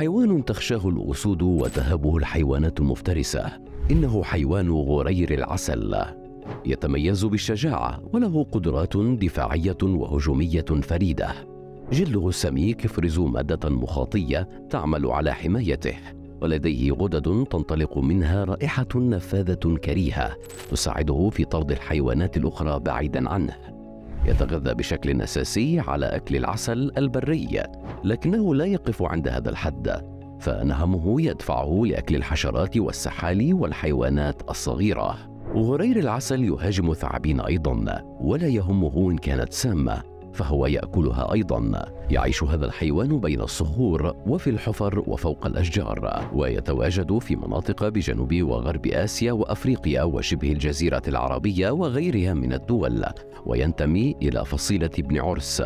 حيوان تخشاه الأسود وتهابه الحيوانات المفترسة. إنه حيوان غرير العسل. يتميز بالشجاعة وله قدرات دفاعية وهجومية فريدة. جلده السميك يفرز مادة مخاطية تعمل على حمايته. ولديه غدد تنطلق منها رائحة نفاذة كريهة تساعده في طرد الحيوانات الأخرى بعيدا عنه. يتغذى بشكل أساسي على أكل العسل البري لكنه لا يقف عند هذا الحد فنهمه يدفعه لأكل الحشرات والسحالي والحيوانات الصغيرة. غرير العسل يهاجم الثعابين أيضا ولا يهمه إن كانت سامة. فهو يأكلها أيضا. يعيش هذا الحيوان بين الصخور وفي الحفر وفوق الأشجار ويتواجد في مناطق بجنوب وغرب آسيا وأفريقيا وشبه الجزيرة العربية وغيرها من الدول وينتمي إلى فصيلة ابن عرس.